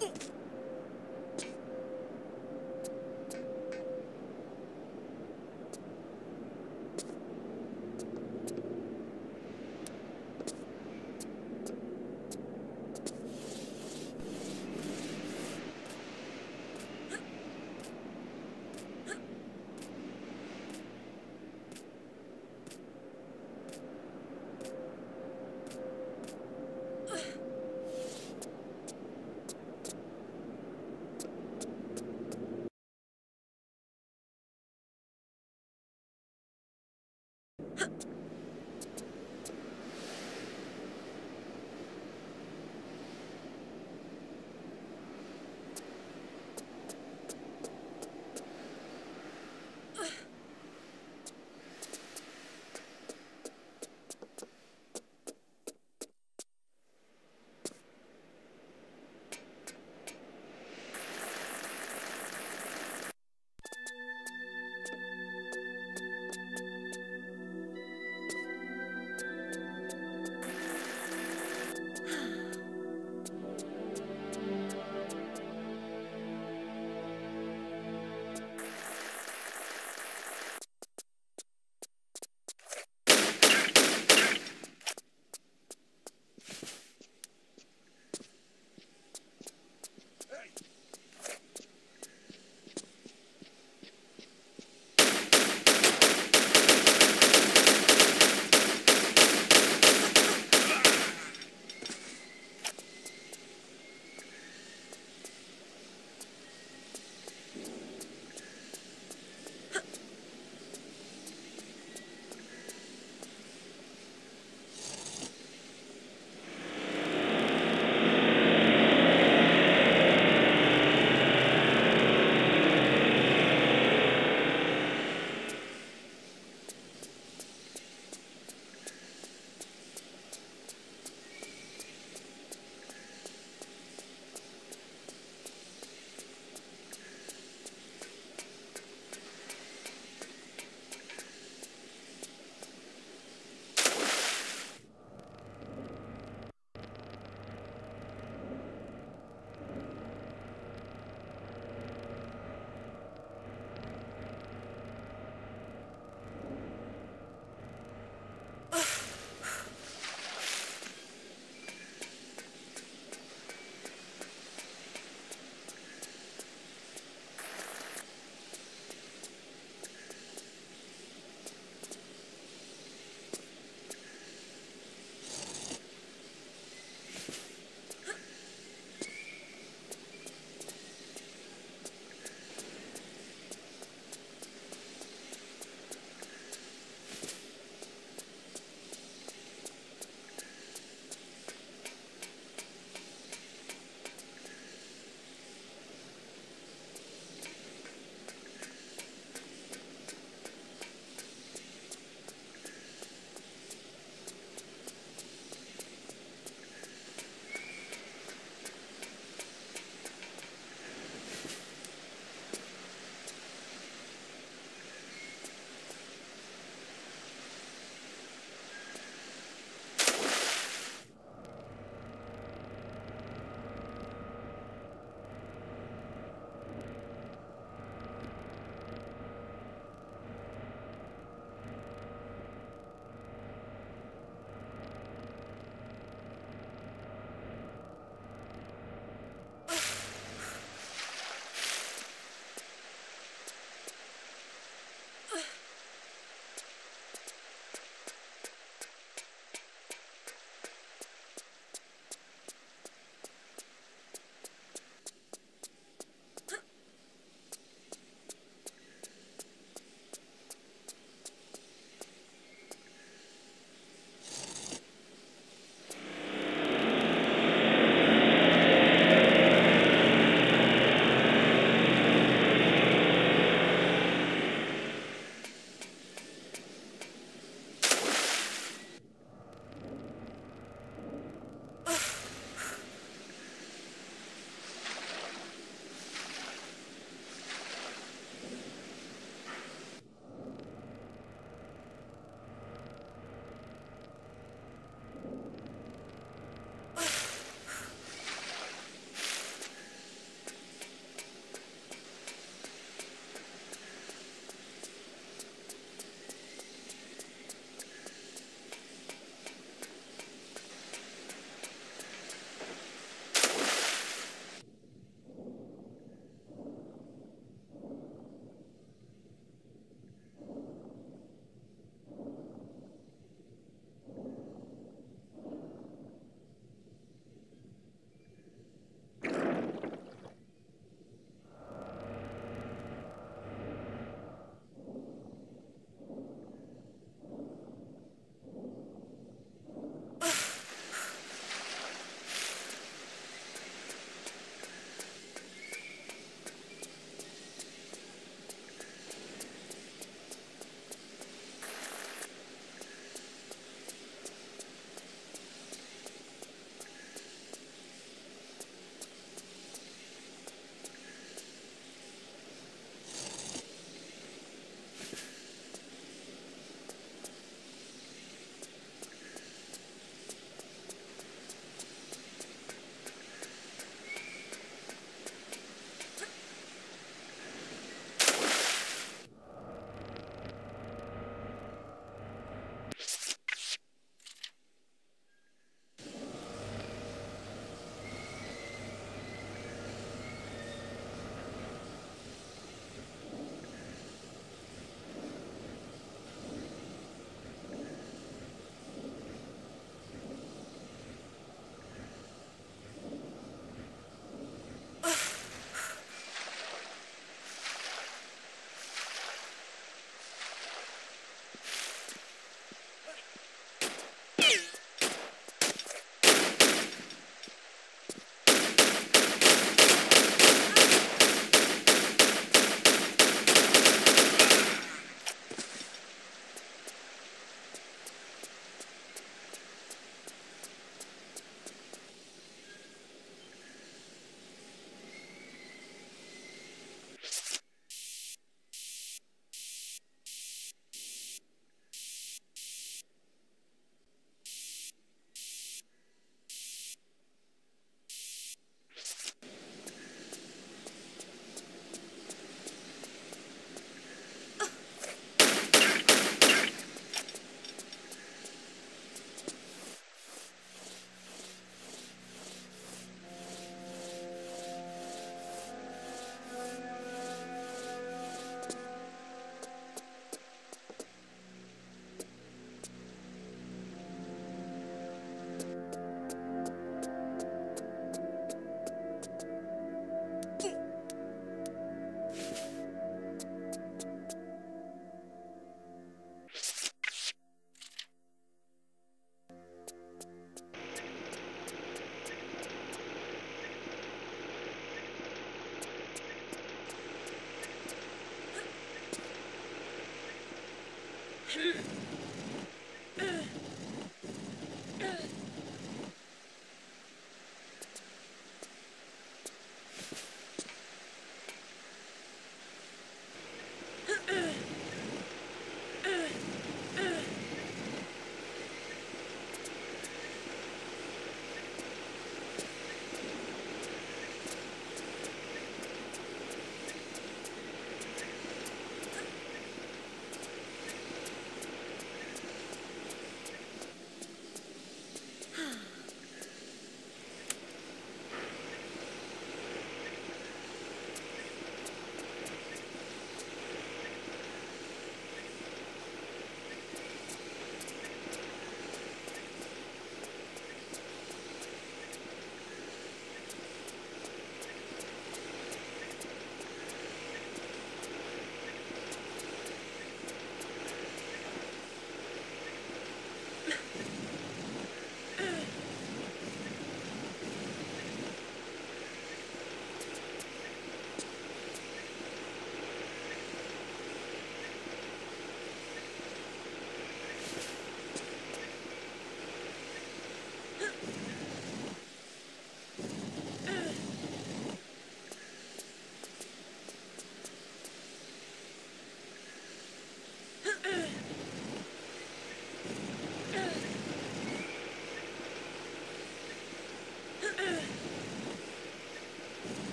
Okay.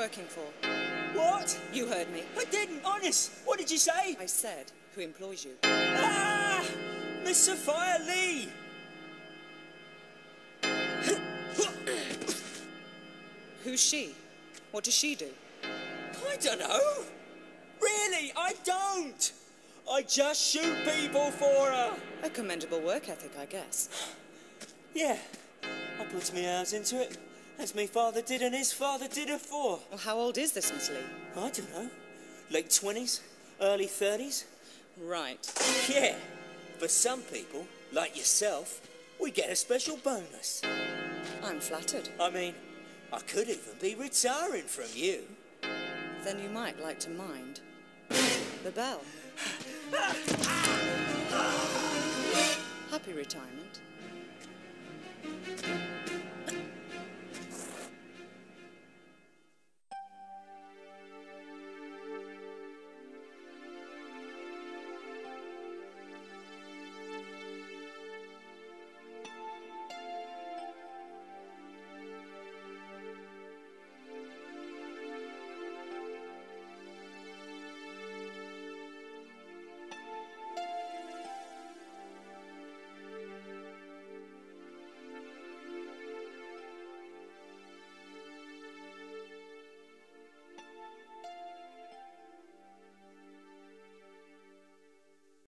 working for? What? You heard me. I didn't, honest. What did you say? I said, who employs you? Ah! Miss Sophia Leigh! Who's she? What does she do? I don't know. Really, I don't. I just shoot people for her. A commendable work ethic, I guess. Yeah, I put my hours into it, as my father did and his father did it for. Well, how old is this Miss Leigh? I don't know. Late 20s, early 30s? Right. Yeah, for some people, like yourself, we get a special bonus. I'm flattered. I mean, I could even be retiring from you. Then you might like to mind. The bell. Happy retirement.